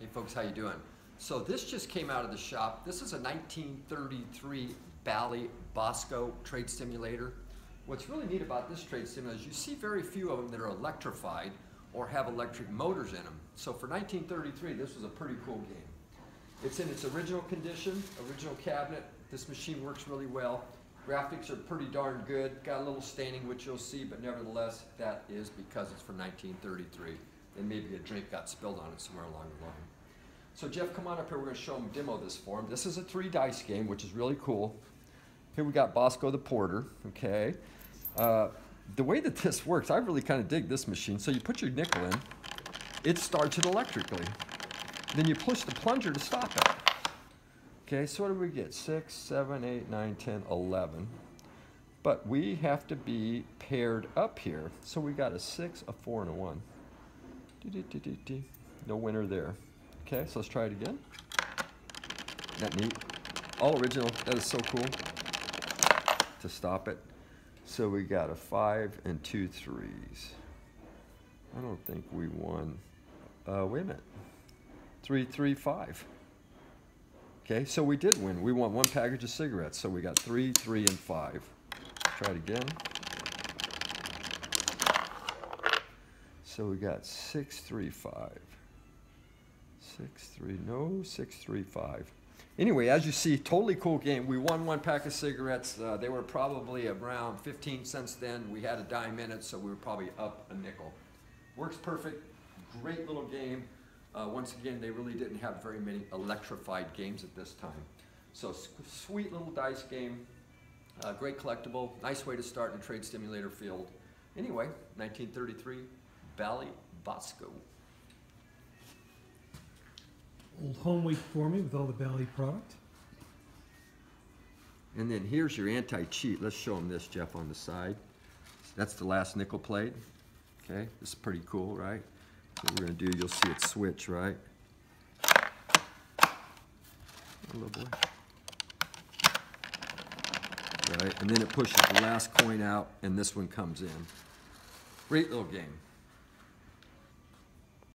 Hey folks, how you doing? So this just came out of the shop. This is a 1933 Bally Bosco trade stimulator. What's really neat about this trade stimulator is you see very few of them that are electrified or have electric motors in them. So for 1933, this was a pretty cool game. It's in its original condition, original cabinet. This machine works really well. Graphics are pretty darn good. Got a little staining, which you'll see, but nevertheless, that is because it's from 1933 and maybe a drink got spilled on it somewhere along the line. So Jeff, come on up here. We're going to show him demo this for him. This is a three dice game, which is really cool. Here we got Bosco the Porter. Okay. Uh, the way that this works, I really kind of dig this machine. So you put your nickel in, it starts it electrically. Then you push the plunger to stop it. Okay, so what do we get? 6, 7, 8, 9, 10, 11. But we have to be paired up here. So we got a 6, a 4, and a 1. No winner there. Okay, so let's try it again. That neat. All original. That is so cool. To stop it. So we got a five and two threes. I don't think we won. Uh, wait a minute. Three, three, five. Okay, so we did win. We won one package of cigarettes. So we got three, three, and five. Try it again. So we got 635. 63, no, 635. Anyway, as you see, totally cool game. We won one pack of cigarettes. Uh, they were probably around 15 cents then. We had a dime in it, so we were probably up a nickel. Works perfect. Great little game. Uh, once again, they really didn't have very many electrified games at this time. So sweet little dice game. Uh, great collectible. Nice way to start in trade stimulator field. Anyway, 1933, Bally Bosco. Old home week for me with all the Bally product. And then here's your anti-cheat. Let's show them this, Jeff, on the side. That's the last nickel plate. Okay, this is pretty cool, right? What we're gonna do, you'll see it switch, right? Oh, little boy. Right, and then it pushes the last coin out, and this one comes in. Great little game.